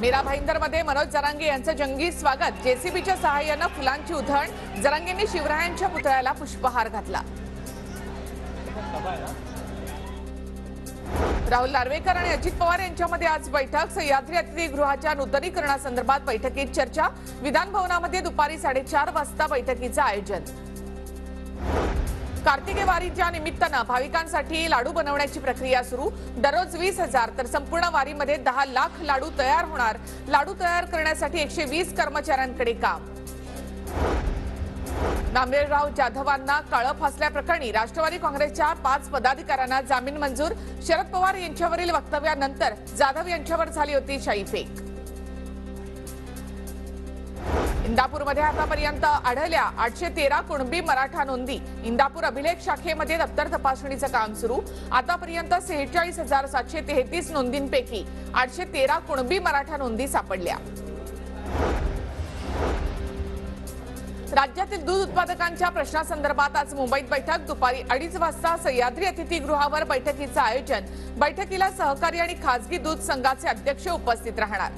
मीरा भाईंदरमध्ये मनोज जरांगे यांचं जंगी स्वागत. जेसीबीच्या सहाय्यानं फुलांची उधळण. जरांगेंनी शिवरायांच्या पुतळ्याला पुष्पहार घातला. राहुल नार्वेकर आणि अजित पवार यांच्यामध्ये आज बैठक. सह्याद्री अतिथीगृहाच्या नूतनीकरणासंदर्भात बैठकीत चर्चा. विधान भवनामध्ये दुपारी साडेचार वाजता बैठकीचं आयोजन. कार्तिके वारीच्या निमित्तानं भाविकांसाठी लाडू बनवण्याची प्रक्रिया सुरू. दररोज वीस हजार तर संपूर्ण वारीमध्ये दहा लाख लाडू तयार होणार. लाडू तयार करण्यासाठी एकशे वीस कर्मचाऱ्यांकडे काम. नामदेवराव जाधवांना काळं फासल्याप्रकरणी राष्ट्रवादी काँग्रेसच्या पाच पदाधिकाऱ्यांना जामीन मंजूर. शरद पवार यांच्यावरील वक्तव्यानंतर जाधव यांच्यावर झाली होती शाईफेक इंदापूरमध्ये आतापर्यंत आढळल्या आठशे तेरा कुणबी मराठा नोंदी. इंदापूर अभिलेख शाखेमध्ये दप्तर तपासणीचं काम सुरू. आतापर्यंत सेहेचाळीस हजार सातशे तेहतीस नोंदींपैकी आठशे तेरा कुणबी मराठा नोंदी सापडल्या. राज्यातील दूध उत्पादकांच्या प्रश्नासंदर्भात आज मुंबईत बैठक. दुपारी अडीच वाजता सह्याद्री अतिथीगृहावर बैठकीचं आयोजन. बैठकीला सहकारी आणि खासगी दूध संघाचे अध्यक्ष उपस्थित राहणार.